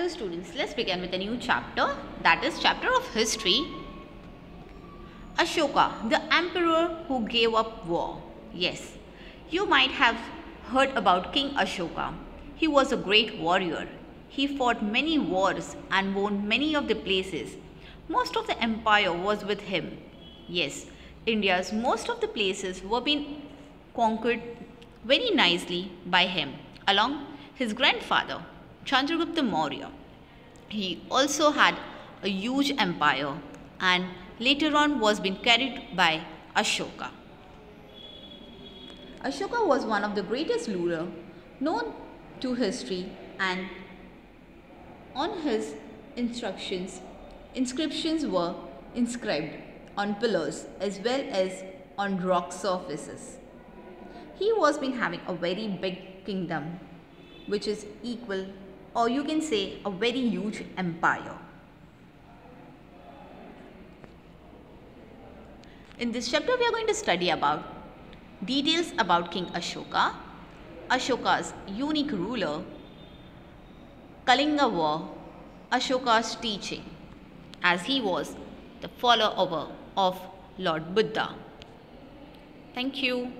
Hello students, let's begin with a new chapter that is chapter of history. Ashoka, the emperor who gave up war. Yes, you might have heard about King Ashoka. He was a great warrior. He fought many wars and won many of the places. Most of the empire was with him. Yes, India's most of the places were being conquered very nicely by him along his grandfather Chandragupta Maurya. He also had a huge empire and later on was being carried by Ashoka. Ashoka was one of the greatest ruler known to history and on his instructions inscriptions were inscribed on pillars as well as on rock surfaces. He was been having a very big kingdom which is equal or you can say a very huge empire. In this chapter we are going to study about details about King Ashoka, Ashoka's unique ruler, Kalinga war, Ashoka's teaching as he was the follower of Lord Buddha. Thank you.